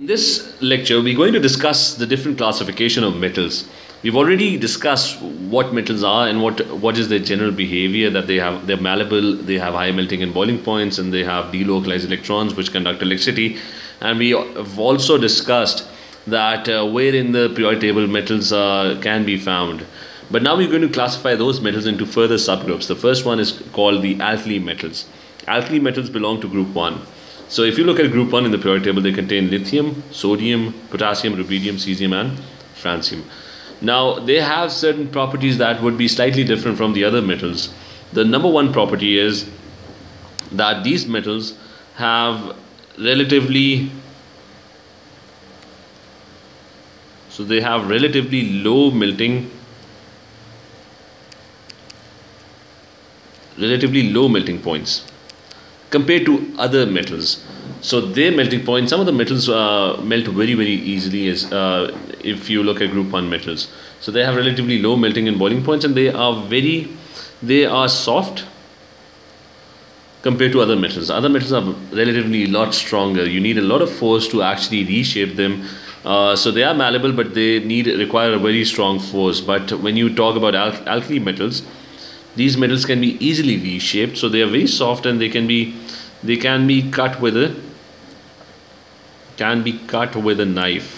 In this lecture, we're going to discuss the different classification of metals. We've already discussed what metals are and what what is their general behavior. That they have they're malleable, they have high melting and boiling points, and they have delocalized electrons which conduct electricity. And we have also discussed that uh, where in the periodic table metals uh, can be found. But now we're going to classify those metals into further subgroups. The first one is called the alkali metals. Alkali metals belong to group 1. So if you look at group 1 in the periodic table, they contain lithium, sodium, potassium, rubidium, cesium and francium. Now they have certain properties that would be slightly different from the other metals. The number one property is that these metals have relatively so they have relatively low melting relatively low melting points compared to other metals. So their melting point, some of the metals uh, melt very very easily as uh, if you look at group 1 metals. So they have relatively low melting and boiling points and they are very, they are soft compared to other metals. Other metals are relatively a lot stronger. You need a lot of force to actually reshape them. Uh, so they are malleable but they need require a very strong force. But when you talk about al alkali metals, these metals can be easily reshaped so they are very soft and they can be they can be cut with a can be cut with a knife.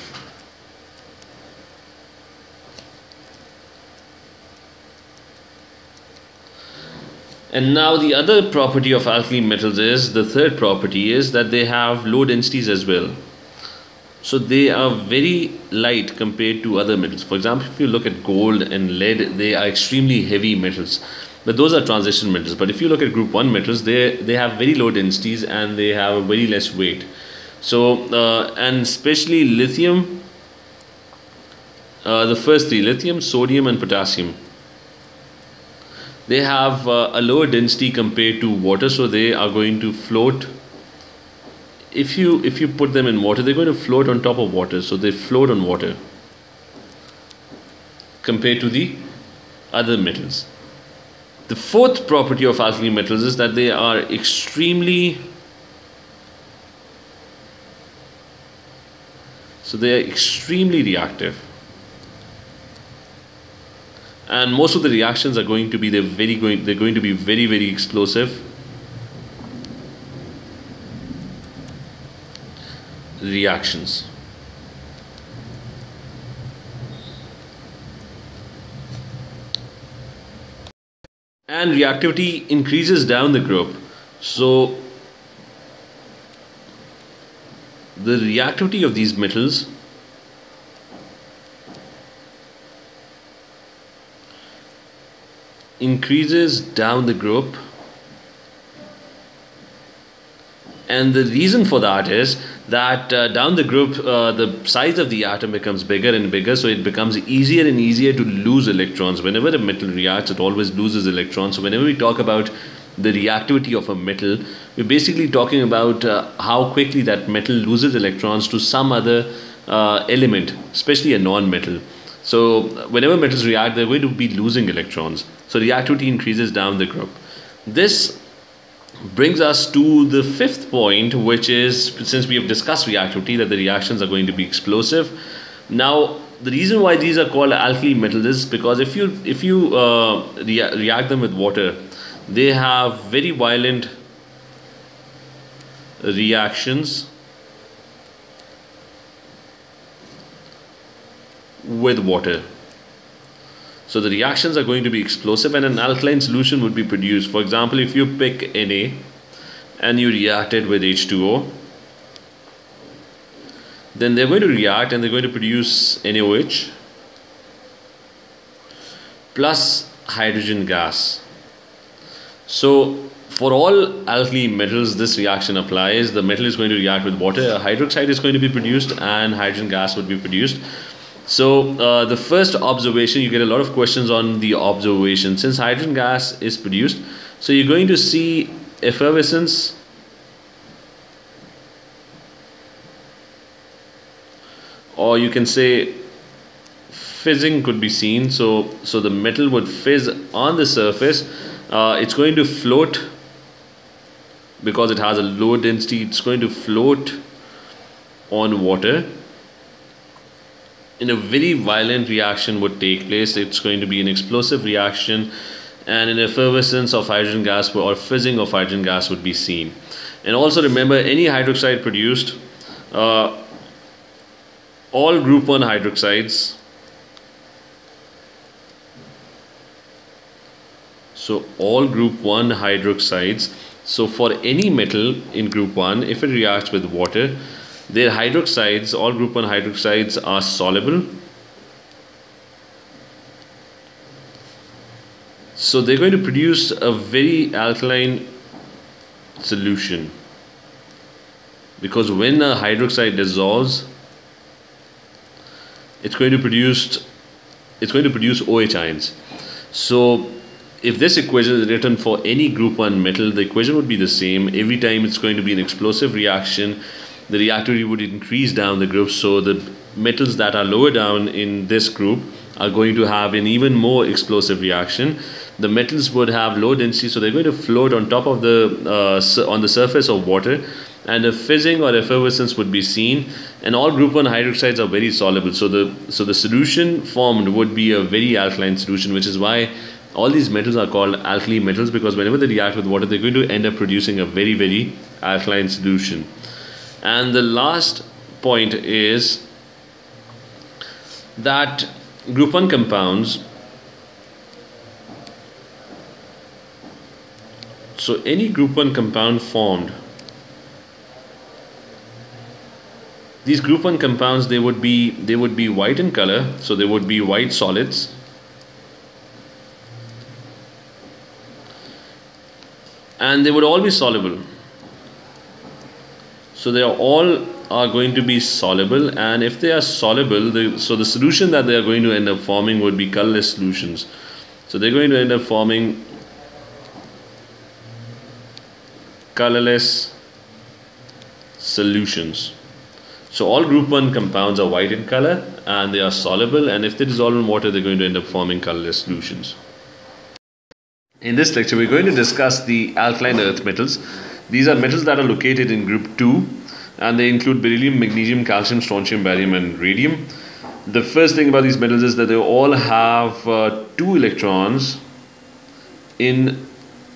And now the other property of alkali metals is the third property is that they have low densities as well. So they are very light compared to other metals. For example if you look at gold and lead they are extremely heavy metals but those are transition metals. But if you look at group 1 metals they they have very low densities and they have a very less weight. So uh, and especially lithium uh, the first three lithium sodium and potassium they have uh, a lower density compared to water. So they are going to float. If you if you put them in water they're going to float on top of water. So they float on water compared to the other metals the fourth property of alkali metals is that they are extremely so they are extremely reactive. And most of the reactions are going to be they're very going they're going to be very very explosive. Reactions and reactivity increases down the group. So the reactivity of these metals increases down the group and the reason for that is that uh, down the group uh, the size of the atom becomes bigger and bigger so it becomes easier and easier to lose electrons. Whenever a metal reacts it always loses electrons. So whenever we talk about the reactivity of a metal we're basically talking about uh, how quickly that metal loses electrons to some other uh, element especially a non-metal. So whenever metals react they're going to be losing electrons. So reactivity increases down the group. This brings us to the fifth point which is since we have discussed reactivity that the reactions are going to be explosive. Now the reason why these are called alkali metals is because if you if you uh, rea react them with water they have very violent reactions with water so the reactions are going to be explosive and an alkaline solution would be produced. For example, if you pick Na and you react it with H2O, then they're going to react and they're going to produce NaOH plus hydrogen gas. So for all alkali metals this reaction applies the metal is going to react with water hydroxide is going to be produced and hydrogen gas would be produced so uh, the first observation, you get a lot of questions on the observation. Since hydrogen gas is produced, so you're going to see effervescence or you can say fizzing could be seen. So, so the metal would fizz on the surface. Uh, it's going to float because it has a low density. It's going to float on water in a very violent reaction would take place. It's going to be an explosive reaction and an effervescence of hydrogen gas or fizzing of hydrogen gas would be seen. And also remember any hydroxide produced uh, all group 1 hydroxides so all group 1 hydroxides so for any metal in group 1 if it reacts with water their hydroxides all group 1 hydroxides are soluble. So they're going to produce a very alkaline solution. Because when a hydroxide dissolves it's going to produce it's going to produce OH ions so if this equation is written for any group 1 metal the equation would be the same. Every time it's going to be an explosive reaction the reactivity would increase down the group so the metals that are lower down in this group are going to have an even more explosive reaction. The metals would have low density so they're going to float on top of the uh, on the surface of water and a fizzing or effervescence would be seen. And all group 1 hydroxides are very soluble so the so the solution formed would be a very alkaline solution which is why all these metals are called alkali metals because whenever they react with water they're going to end up producing a very very alkaline solution and the last point is that group 1 compounds. So any group 1 compound formed these group 1 compounds they would be they would be white in color so they would be white solids. And they would all be soluble so they are all are going to be soluble and if they are soluble the, so the solution that they are going to end up forming would be colorless solutions so they're going to end up forming colorless solutions so all group 1 compounds are white in color and they are soluble and if they dissolve in water they're going to end up forming colorless solutions. In this lecture we're going to discuss the alkaline earth metals. These are metals that are located in group 2 and they include beryllium, magnesium, calcium, strontium, barium and radium. The first thing about these metals is that they all have uh, two electrons in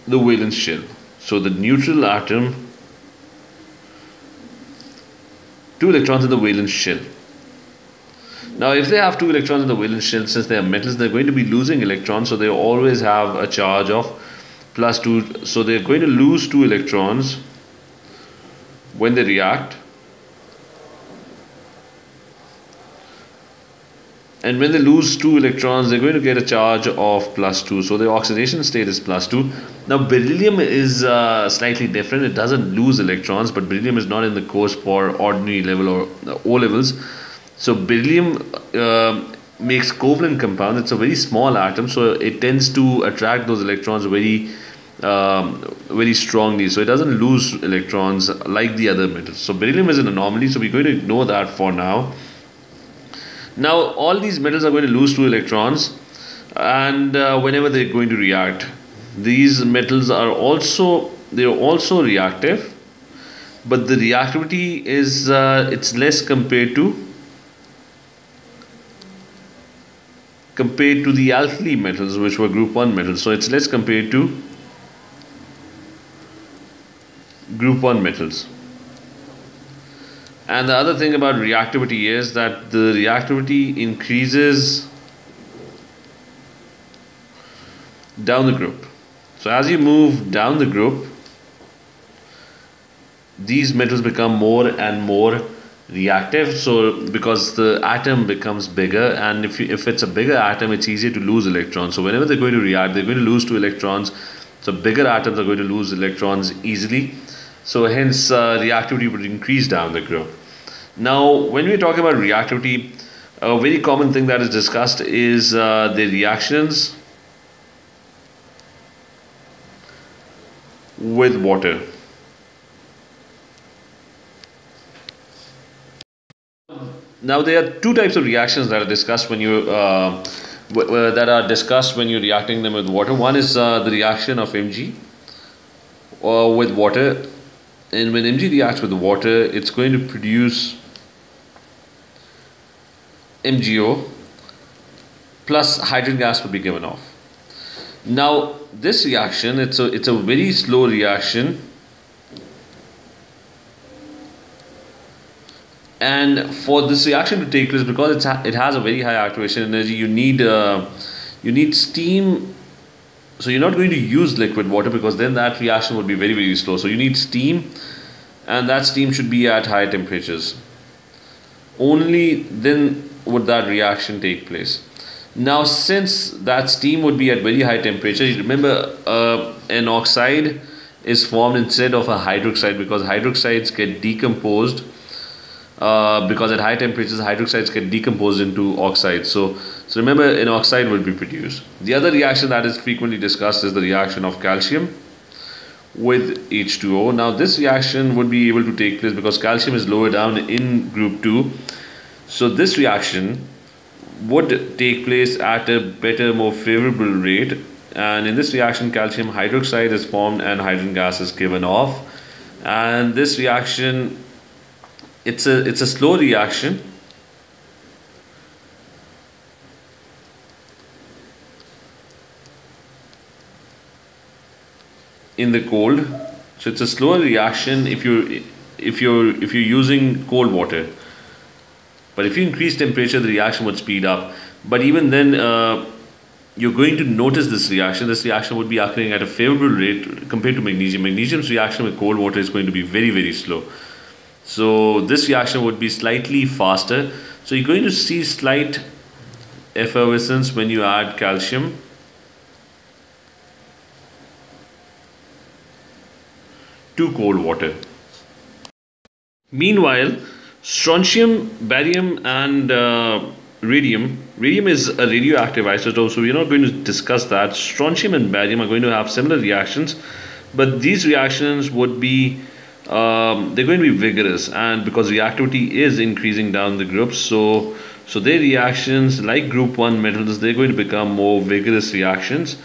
the valence shell. So the neutral atom two electrons in the valence shell. Now, if they have two electrons in the valence shell, since they are metals, they're going to be losing electrons, so they always have a charge of plus 2. So they're going to lose two electrons when they react. And when they lose two electrons, they're going to get a charge of plus 2. So the oxidation state is plus 2. Now beryllium is uh, slightly different. It doesn't lose electrons, but beryllium is not in the course for ordinary level or uh, O levels. So beryllium uh, makes covalent compounds. It's a very small atom, so it tends to attract those electrons very, um, very strongly. So it doesn't lose electrons like the other metals. So beryllium is an anomaly. So we're going to ignore that for now. Now all these metals are going to lose two electrons, and uh, whenever they're going to react these metals are also they are also reactive but the reactivity is uh, it's less compared to compared to the alkali metals which were group 1 metals so it's less compared to group 1 metals. And the other thing about reactivity is that the reactivity increases down the group. So as you move down the group, these metals become more and more reactive. So because the atom becomes bigger and if, you, if it's a bigger atom it's easier to lose electrons. So whenever they're going to react they're going to lose two electrons. So bigger atoms are going to lose electrons easily so hence uh, reactivity would increase down the group now when we're talking about reactivity a very common thing that is discussed is uh, the reactions with water. Now there are two types of reactions that are discussed when you uh, that are discussed when you're reacting them with water. One is uh, the reaction of Mg uh, with water, and when Mg reacts with the water, it's going to produce MgO plus hydrogen gas will be given off. Now this reaction, it's a, it's a very slow reaction and for this reaction to take place because it's it has a very high activation energy you need uh, you need steam so you're not going to use liquid water because then that reaction would be very very slow. So you need steam and that steam should be at high temperatures. Only then would that reaction take place. Now since that steam would be at very high temperature remember uh, an oxide is formed instead of a hydroxide because hydroxides get decomposed uh, because at high temperatures hydroxides get decomposed into oxides. So so remember an oxide will be produced the other reaction that is frequently discussed is the reaction of calcium with H2O. Now this reaction would be able to take place because calcium is lower down in group 2. So this reaction would take place at a better, more favorable rate. And in this reaction, calcium hydroxide is formed and hydrogen gas is given off. And this reaction, it's a, it's a slow reaction in the cold. So it's a slower reaction if you if you're if you're using cold water. But if you increase temperature the reaction would speed up. But even then uh, you're going to notice this reaction. This reaction would be occurring at a favorable rate compared to magnesium. Magnesium's reaction with cold water is going to be very very slow. So this reaction would be slightly faster. So you're going to see slight effervescence when you add calcium to cold water. Meanwhile, strontium, barium and uh, radium, radium is a radioactive isotope so we're not going to discuss that. Strontium and barium are going to have similar reactions but these reactions would be um, they're going to be vigorous and because reactivity is increasing down the groups so so their reactions like group 1 metals they're going to become more vigorous reactions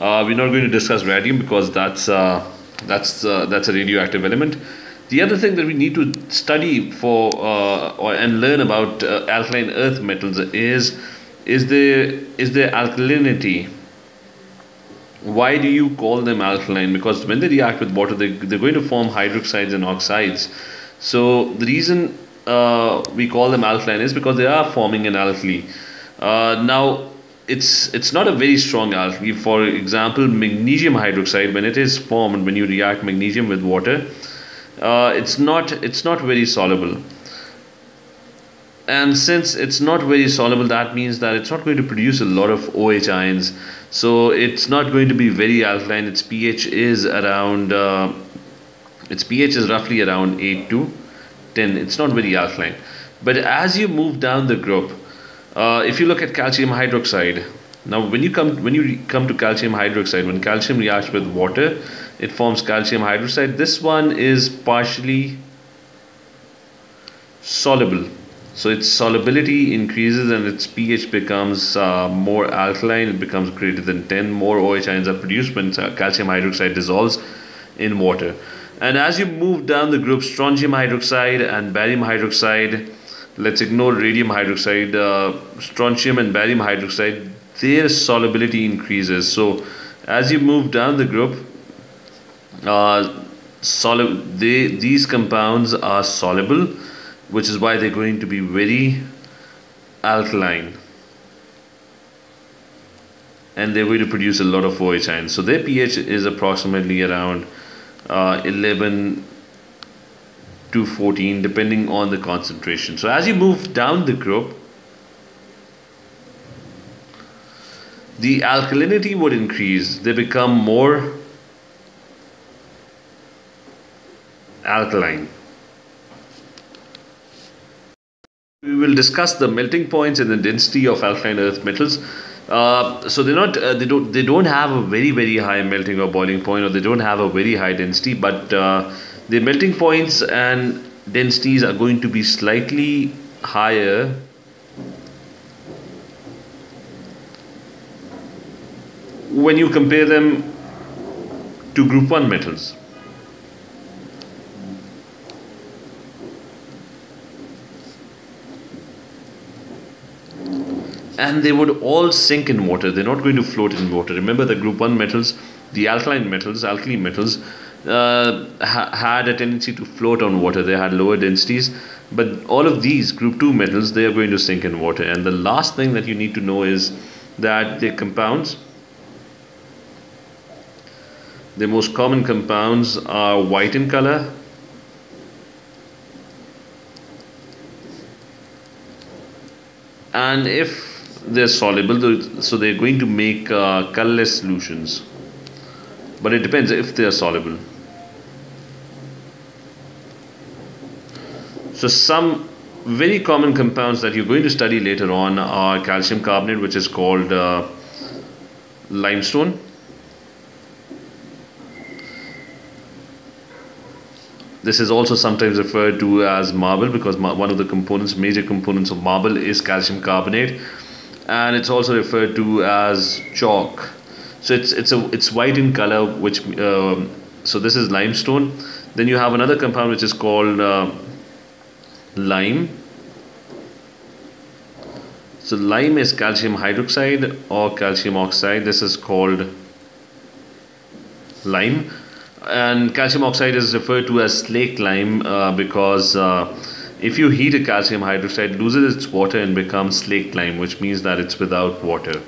uh, we're not going to discuss radium because that's uh, that's uh, that's a radioactive element. The other thing that we need to study for uh, and learn about uh, alkaline earth metals is is the is their alkalinity. Why do you call them alkaline? Because when they react with water, they, they're going to form hydroxides and oxides. So the reason uh, we call them alkaline is because they are forming an alkali. Uh, now it's it's not a very strong alkali. For example, magnesium hydroxide, when it is formed, when you react magnesium with water, uh, it's not it's not very soluble. And since it's not very soluble, that means that it's not going to produce a lot of OH ions. So it's not going to be very alkaline. Its pH is around uh, its pH is roughly around 8 to 10. It's not very alkaline. But as you move down the group, uh, if you look at calcium hydroxide, now when you come when you come to calcium hydroxide, when calcium reacts with water, it forms calcium hydroxide. This one is partially soluble. So its solubility increases and its pH becomes uh, more alkaline. It becomes greater than 10. More OH ions are produced when uh, calcium hydroxide dissolves in water. And as you move down the group, strontium hydroxide and barium hydroxide, let's ignore radium hydroxide, uh, strontium and barium hydroxide, their solubility increases. So as you move down the group, uh, solid they these compounds are soluble, which is why they're going to be very alkaline. And they're going to produce a lot of OH ions. So their pH is approximately around uh, 11 to 14 depending on the concentration. So as you move down the group, the alkalinity would increase. They become more alkaline. We will discuss the melting points and the density of alkaline earth metals. Uh, so they're not uh, they don't they don't have a very very high melting or boiling point or they don't have a very high density but uh, the melting points and densities are going to be slightly higher when you compare them to group 1 metals. and they would all sink in water. They're not going to float in water. Remember the group 1 metals, the alkaline metals, alkali metals, uh, ha- had a tendency to float on water. They had lower densities. But all of these group 2 metals, they are going to sink in water. And the last thing that you need to know is that the compounds, the most common compounds are white in color, and if they're soluble so they're going to make uh, colorless solutions but it depends if they are soluble. So some very common compounds that you're going to study later on are calcium carbonate which is called uh, limestone. This is also sometimes referred to as marble because one of the components, major components of marble is calcium carbonate, and it's also referred to as chalk. So it's it's a it's white in color, which um, so this is limestone. Then you have another compound which is called uh, lime. So lime is calcium hydroxide or calcium oxide. This is called lime and calcium oxide is referred to as slaked lime uh, because uh, if you heat a calcium hydroxide it loses its water and becomes slaked lime which means that it's without water